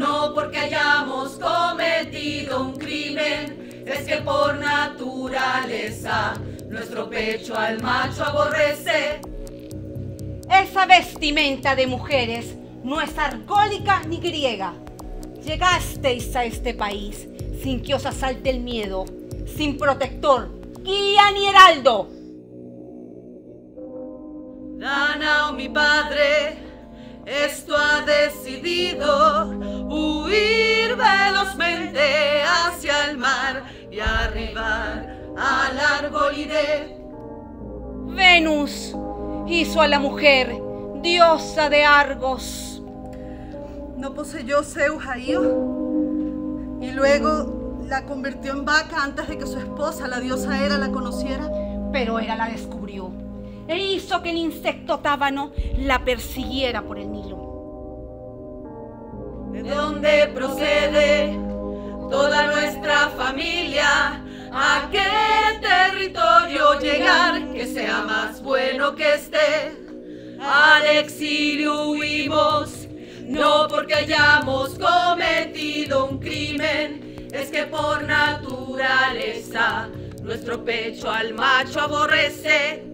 no porque hayamos cometido un crimen, es que por naturaleza nuestro pecho al macho aborrece. Esa vestimenta de mujeres no es argólica ni griega. Llegasteis a este país sin que os asalte el miedo, sin protector, guía ni heraldo. Danao, oh mi padre, esto y arribar al Argolide. Venus hizo a la mujer diosa de Argos. ¿No poseyó Zeus a Io? Y luego la convirtió en vaca antes de que su esposa, la diosa Hera, la conociera. Pero Hera la descubrió e hizo que el insecto tábano la persiguiera por el Nilo. ¿De dónde procede más bueno que este? Al exilio huimos, no porque hayamos cometido un crimen, es que por naturaleza nuestro pecho al macho aborrece